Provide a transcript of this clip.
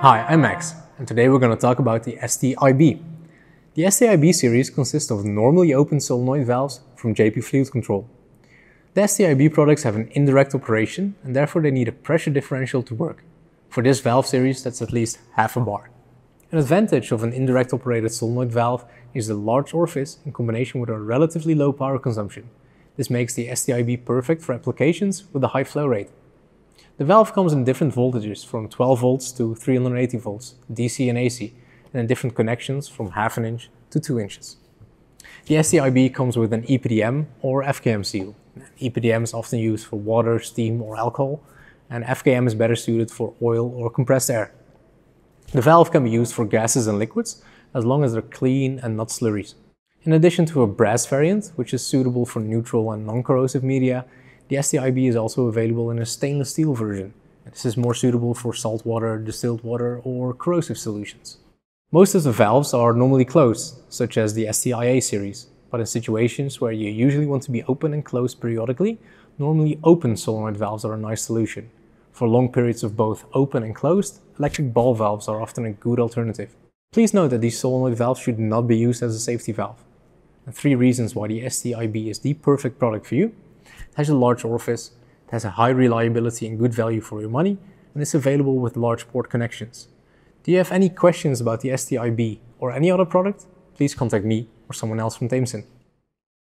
Hi, I'm Max, and today we're going to talk about the STIB. The STIB series consists of normally open solenoid valves from JP Fluid Control. The STIB products have an indirect operation, and therefore they need a pressure differential to work. For this valve series, that's at least half a bar. An advantage of an indirect operated solenoid valve is the large orifice in combination with a relatively low power consumption. This makes the STIB perfect for applications with a high flow rate. The valve comes in different voltages from 12 volts to 380 volts, DC and AC, and in different connections from half an inch to 2 inches. The STIB comes with an EPDM or FKM seal. EPDM is often used for water, steam or alcohol, and FKM is better suited for oil or compressed air. The valve can be used for gases and liquids as long as they're clean and not slurries. In addition to a brass variant, which is suitable for neutral and non-corrosive media, the STIB is also available in a stainless steel version. This is more suitable for salt water, distilled water, or corrosive solutions. Most of the valves are normally closed, such as the STIA series, but in situations where you usually want to be open and closed periodically, normally open solenoid valves are a nice solution. For long periods of both open and closed, electric ball valves are often a good alternative. Please note that these solenoid valves should not be used as a safety valve. And three reasons why the STIB is the perfect product for you has a large orifice, it has a high reliability and good value for your money, and is available with large port connections. Do you have any questions about the STIB or any other product? Please contact me or someone else from Tameson.